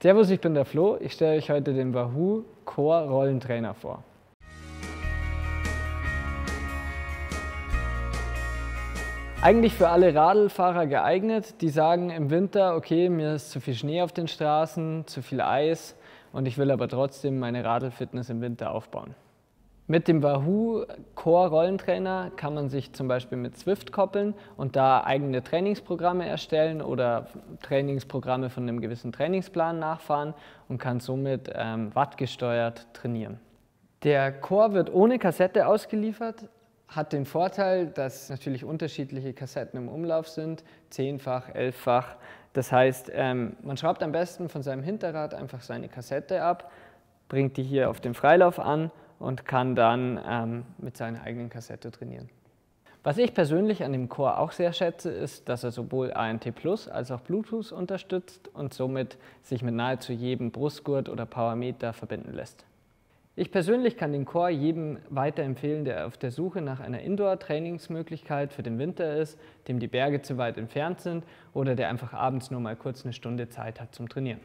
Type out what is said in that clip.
Servus, ich bin der Flo. Ich stelle euch heute den Wahoo Core Rollentrainer vor. Eigentlich für alle Radlfahrer geeignet, die sagen im Winter, okay, mir ist zu viel Schnee auf den Straßen, zu viel Eis und ich will aber trotzdem meine Radlfitness im Winter aufbauen. Mit dem Wahoo Core Rollentrainer kann man sich zum Beispiel mit Swift koppeln und da eigene Trainingsprogramme erstellen oder Trainingsprogramme von einem gewissen Trainingsplan nachfahren und kann somit ähm, wattgesteuert trainieren. Der Core wird ohne Kassette ausgeliefert, hat den Vorteil, dass natürlich unterschiedliche Kassetten im Umlauf sind, zehnfach, elffach. Das heißt, ähm, man schraubt am besten von seinem Hinterrad einfach seine Kassette ab, bringt die hier auf den Freilauf an und kann dann ähm, mit seiner eigenen Kassette trainieren. Was ich persönlich an dem Core auch sehr schätze, ist, dass er sowohl ANT Plus als auch Bluetooth unterstützt und somit sich mit nahezu jedem Brustgurt oder Powermeter verbinden lässt. Ich persönlich kann den Core jedem weiterempfehlen, der auf der Suche nach einer Indoor-Trainingsmöglichkeit für den Winter ist, dem die Berge zu weit entfernt sind oder der einfach abends nur mal kurz eine Stunde Zeit hat zum Trainieren.